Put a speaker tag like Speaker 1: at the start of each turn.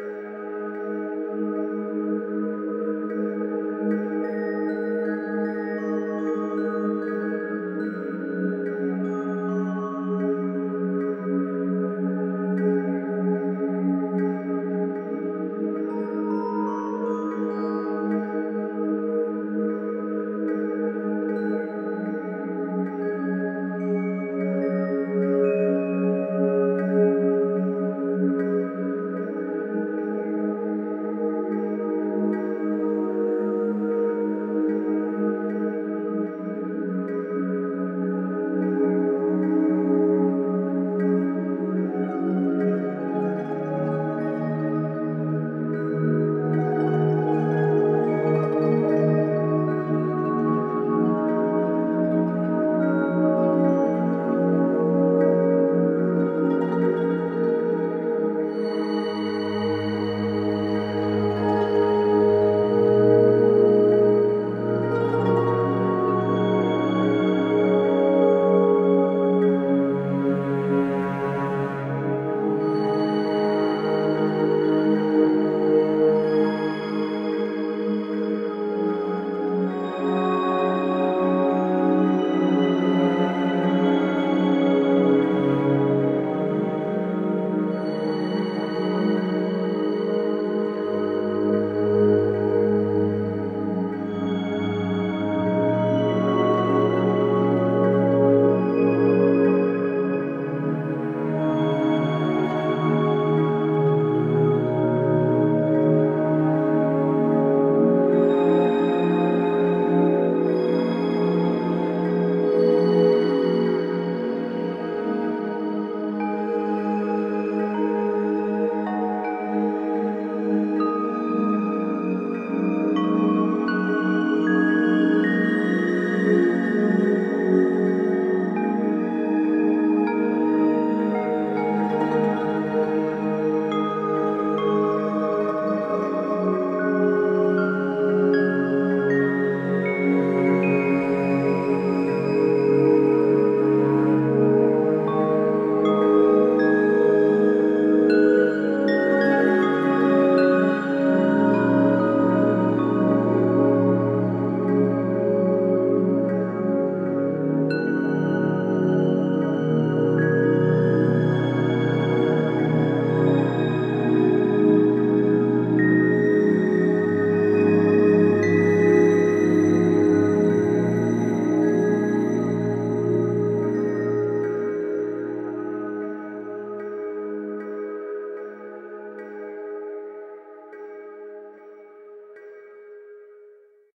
Speaker 1: Música